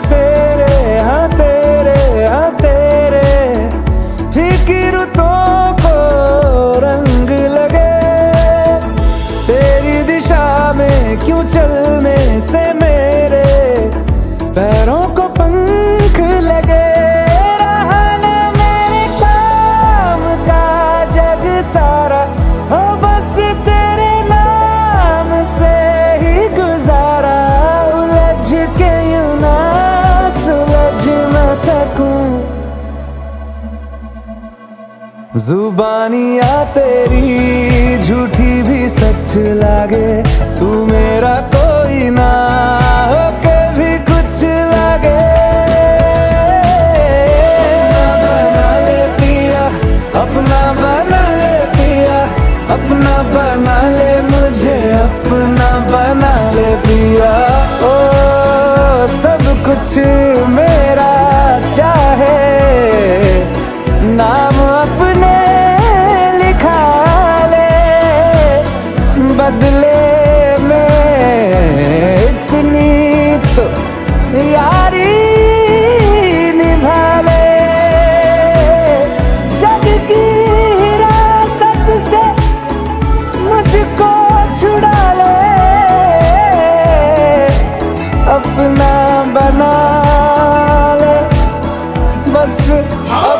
certeza. जुबानिया तेरी, झूठी भी सच लागे। तू मेरा कोई ना होके भी कुछ लागे। बना ले पिया, अपना बना ले पिया, अपना बना ले मुझे, अपना बना ले पिया। ओ, सब कुछ मेरा बदले में इतनी तो यारी निभा ले जग की हिरासत से मुझको छुड़ा ले। अपना बना ले। बस अब